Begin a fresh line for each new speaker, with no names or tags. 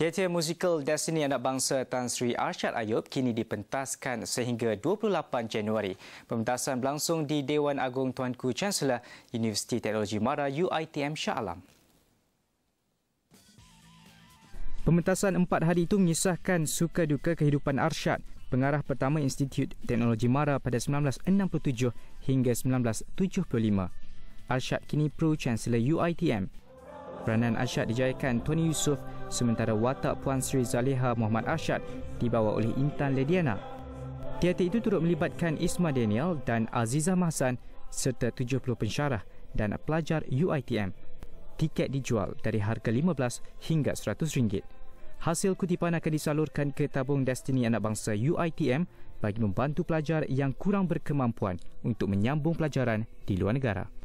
Teater musikal Destiny Anak Bangsa Tan Sri Arsyad Ayub kini dipentaskan sehingga 28 Januari. Pementasan berlangsung di Dewan Agung Tuanku Chancellor Universiti Teknologi Mara UITM Shah Alam. Pementasan empat hari itu mengisahkan suka duka kehidupan Arsyad, pengarah pertama Institut Teknologi Mara pada 1967 hingga 1975. Arsyad kini Pro Chancellor UITM Peranan Arsyad dijayakan Tony Yusof sementara watak Puan Sri Zaliha Muhammad Arsyad dibawa oleh Intan Lediana. Teater itu turut melibatkan Isma Daniel dan Aziza Mahsan serta 70 pensyarah dan pelajar UITM. Tiket dijual dari harga RM15 hingga RM100. Hasil kutipan akan disalurkan ke tabung Destiny Anak Bangsa UITM bagi membantu pelajar yang kurang berkemampuan untuk menyambung pelajaran di luar negara.